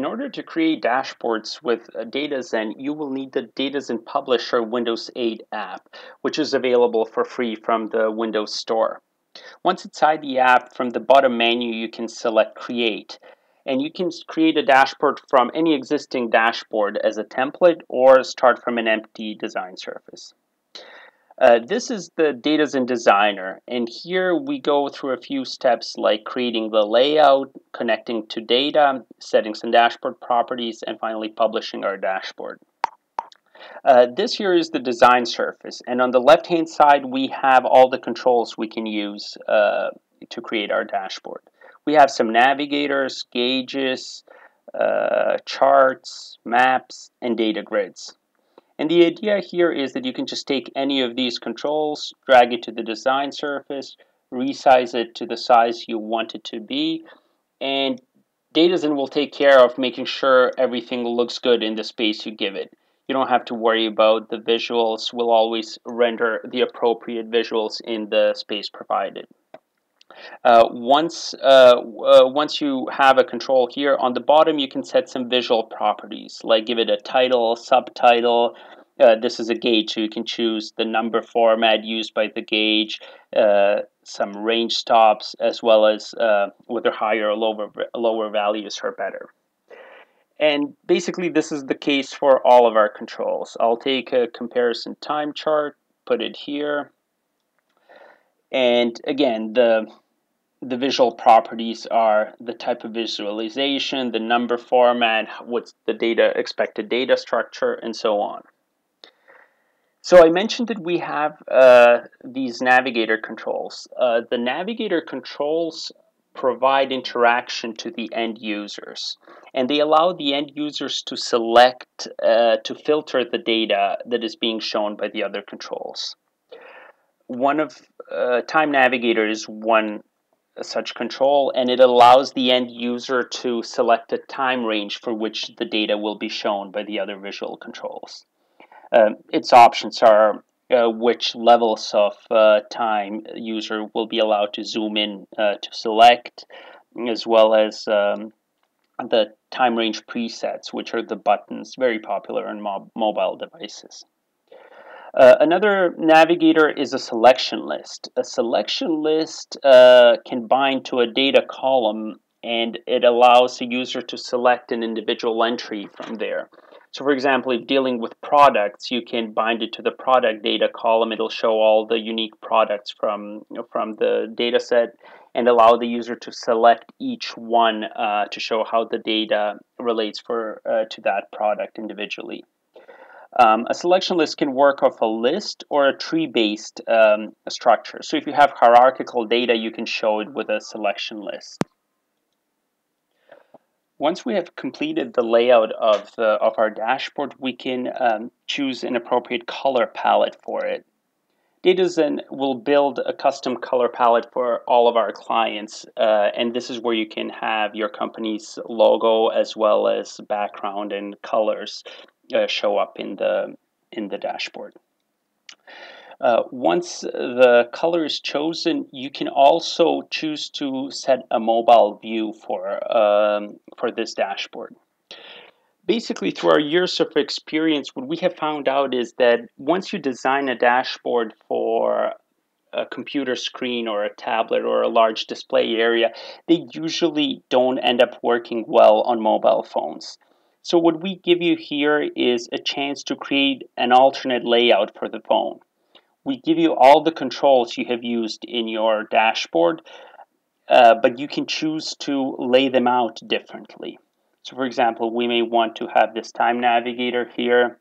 In order to create dashboards with uh, DataZen, you will need the DataZen Publisher Windows 8 app, which is available for free from the Windows Store. Once inside the app, from the bottom menu, you can select Create. And you can create a dashboard from any existing dashboard as a template or start from an empty design surface. Uh, this is the DataZen Designer, and here we go through a few steps like creating the layout, connecting to data, setting some dashboard properties, and finally publishing our dashboard. Uh, this here is the design surface, and on the left-hand side we have all the controls we can use uh, to create our dashboard. We have some navigators, gauges, uh, charts, maps, and data grids. And the idea here is that you can just take any of these controls, drag it to the design surface, resize it to the size you want it to be, and DataZen will take care of making sure everything looks good in the space you give it. You don't have to worry about the visuals. We'll always render the appropriate visuals in the space provided. Uh, once, uh, uh, once you have a control here, on the bottom you can set some visual properties, like give it a title, subtitle. Uh, this is a gauge, so you can choose the number format used by the gauge, uh, some range stops, as well as uh, whether higher or lower, lower values are better. And basically this is the case for all of our controls. I'll take a comparison time chart, put it here, and again, the the visual properties are the type of visualization, the number format, what's the data expected data structure, and so on. So I mentioned that we have uh, these navigator controls. Uh, the navigator controls provide interaction to the end users, and they allow the end users to select, uh, to filter the data that is being shown by the other controls. One of uh, Time Navigator is one such control, and it allows the end user to select a time range for which the data will be shown by the other visual controls. Uh, its options are uh, which levels of uh, time user will be allowed to zoom in uh, to select, as well as um, the time range presets, which are the buttons very popular on mob- mobile devices. Uh, another navigator is a selection list. A selection list uh, can bind to a data column and it allows the user to select an individual entry from there. So for example, if dealing with products, you can bind it to the product data column. It'll show all the unique products from, you know, from the data set and allow the user to select each one uh, to show how the data relates for uh, to that product individually. Um, a selection list can work off a list or a tree-based um, structure. So if you have hierarchical data, you can show it with a selection list. Once we have completed the layout of, the, of our dashboard, we can um, choose an appropriate color palette for it. DataZen will build a custom color palette for all of our clients, uh, and this is where you can have your company's logo as well as background and colors uh, show up in the in the dashboard. Uh, once the color is chosen, you can also choose to set a mobile view for um, for this dashboard. Basically, through our years of experience, what we have found out is that once you design a dashboard for a computer screen or a tablet or a large display area, they usually don't end up working well on mobile phones. So what we give you here is a chance to create an alternate layout for the phone. We give you all the controls you have used in your dashboard, uh, but you can choose to lay them out differently. So for example, we may want to have this time navigator here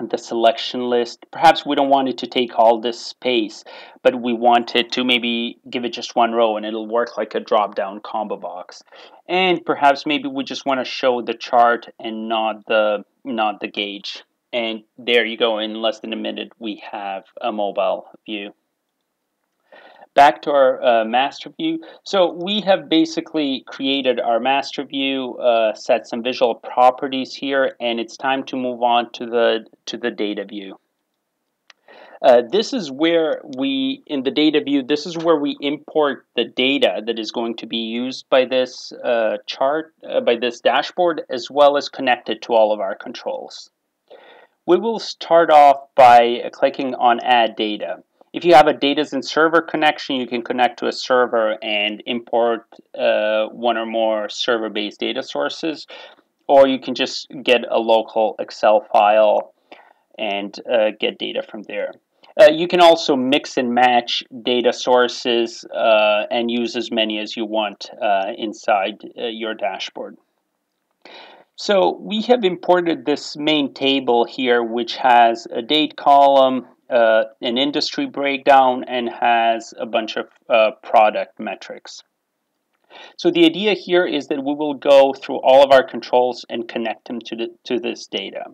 the selection list. Perhaps we don't want it to take all this space, but we want it to maybe give it just one row and it'll work like a drop down combo box. And perhaps maybe we just want to show the chart and not the not the gauge. And there you go, in less than a minute we have a mobile view back to our uh, master view. So we have basically created our master view, uh, set some visual properties here, and it's time to move on to the to the data view. Uh, this is where we, in the data view, this is where we import the data that is going to be used by this uh, chart, uh, by this dashboard, as well as connect it to all of our controls. We will start off by clicking on Add Data. If you have a Datazen server connection, you can connect to a server and import uh, one or more server-based data sources, or you can just get a local Excel file and uh, get data from there. Uh, you can also mix and match data sources uh, and use as many as you want uh, inside uh, your dashboard. So we have imported this main table here, which has a date column, uh, an industry breakdown, and has a bunch of uh, product metrics. So the idea here is that we will go through all of our controls and connect them to, the, to this data.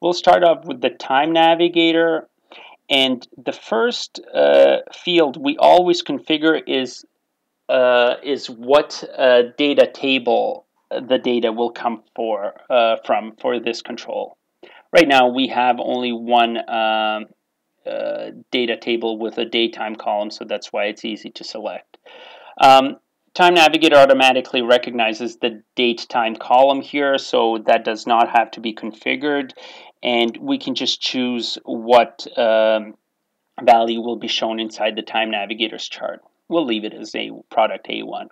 We'll start off with the time navigator and the first uh, field we always configure is uh, is what uh, data table the data will come for uh, from for this control. Right now we have only one um, data table with a date time column, so that's why it's easy to select. Um, Time Navigator automatically recognizes the date time column here, so that does not have to be configured and we can just choose what um, value will be shown inside the time navigators chart. We'll leave it as a product A1.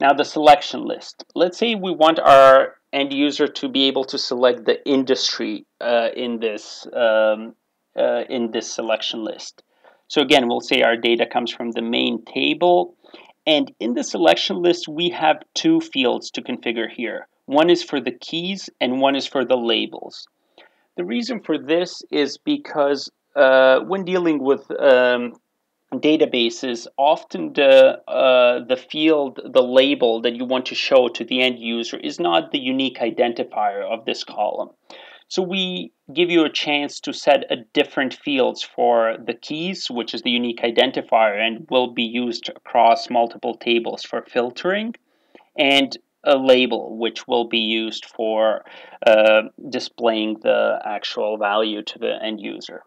Now the selection list. Let's say we want our end user to be able to select the industry uh, in this um, uh, in this selection list. So again, we'll say our data comes from the main table. And in the selection list, we have two fields to configure here. One is for the keys and one is for the labels. The reason for this is because uh, when dealing with um, databases, often the uh, the field, the label that you want to show to the end user is not the unique identifier of this column. So we give you a chance to set a different fields for the keys, which is the unique identifier and will be used across multiple tables for filtering, and a label which will be used for uh, displaying the actual value to the end user.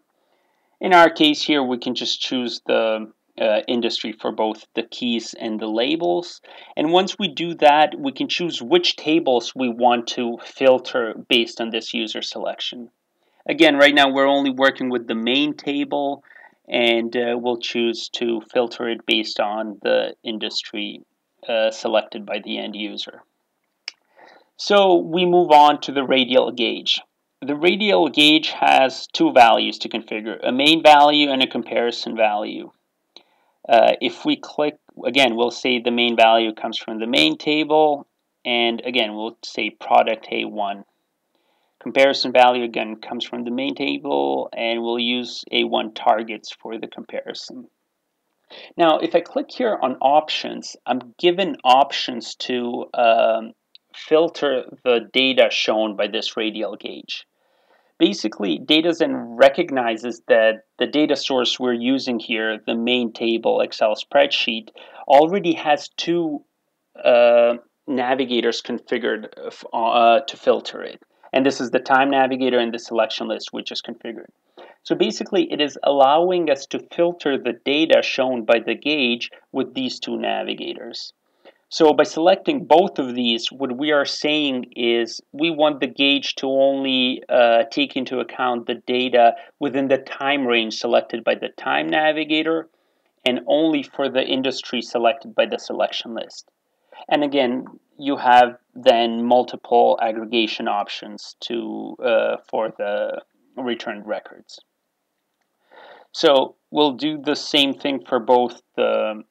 In our case here, we can just choose the uh, industry for both the keys and the labels. And once we do that, we can choose which tables we want to filter based on this user selection. Again, right now we're only working with the main table and uh, we'll choose to filter it based on the industry uh, selected by the end user. So we move on to the radial gauge. The radial gauge has two values to configure, a main value and a comparison value. Uh, if we click, again, we'll say the main value comes from the main table, and again, we'll say product A1. Comparison value, again, comes from the main table, and we'll use A1 targets for the comparison. Now, if I click here on options, I'm given options to um, filter the data shown by this radial gauge. Basically, Datazen recognizes that the data source we're using here, the main table Excel spreadsheet, already has two uh, navigators configured uh, to filter it. And this is the time navigator and the selection list, which is configured. So basically, it is allowing us to filter the data shown by the gauge with these two navigators. So by selecting both of these, what we are saying is we want the gauge to only uh, take into account the data within the time range selected by the time navigator and only for the industry selected by the selection list. And again, you have then multiple aggregation options to uh, for the returned records. So we'll do the same thing for both the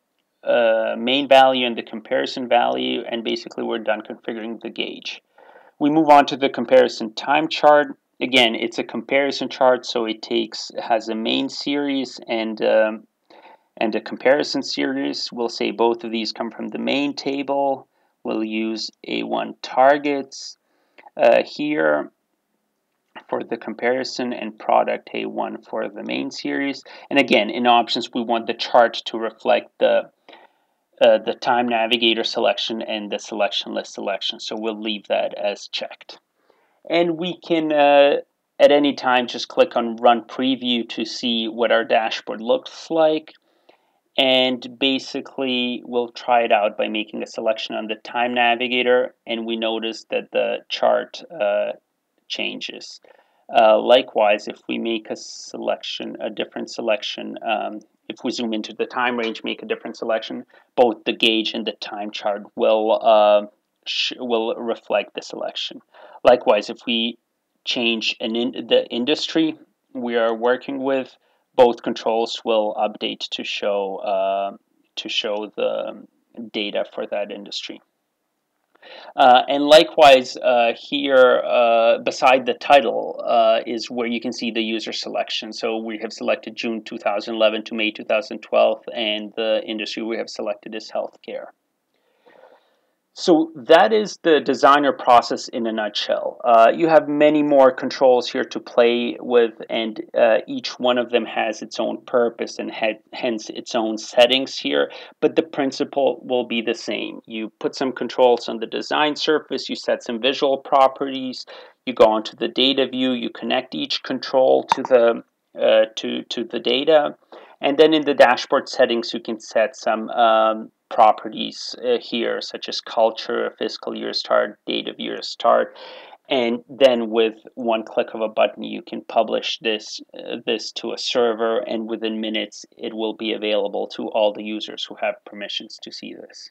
uh, main value and the comparison value, and basically we're done configuring the gauge. We move on to the comparison time chart. Again, it's a comparison chart, so it takes has a main series and um, and a comparison series. We'll say both of these come from the main table. We'll use A1 targets uh, here for the comparison and product A1 for the main series. And again, in options, we want the chart to reflect the uh, the time navigator selection and the selection list selection. So we'll leave that as checked. And we can uh, at any time, just click on Run Preview to see what our dashboard looks like. And basically, we'll try it out by making a selection on the Time Navigator, and we notice that the chart uh, changes. Uh, likewise, if we make a selection, a different selection, um, if we zoom into the time range, make a different selection, both the gauge and the time chart will uh, will reflect the selection. Likewise, if we change an in the industry we are working with, both controls will update to show uh, to show the data for that industry. Uh, and likewise, uh, here uh, beside the title uh, is where you can see the user selection. So we have selected June 2011 to May 2012, and the industry we have selected is healthcare. So that is the designer process in a nutshell. Uh, you have many more controls here to play with, and uh, each one of them has its own purpose and hence its own settings here. But the principle will be the same. You put some controls on the design surface, you set some visual properties, you go onto the data view, you connect each control to the uh, to to the data, and then in the dashboard settings you can set some um, properties uh, here, such as culture, fiscal year start, date of year start. And then with one click of a button, you can publish this uh, this to a server, and within minutes, it will be available to all the users who have permissions to see this.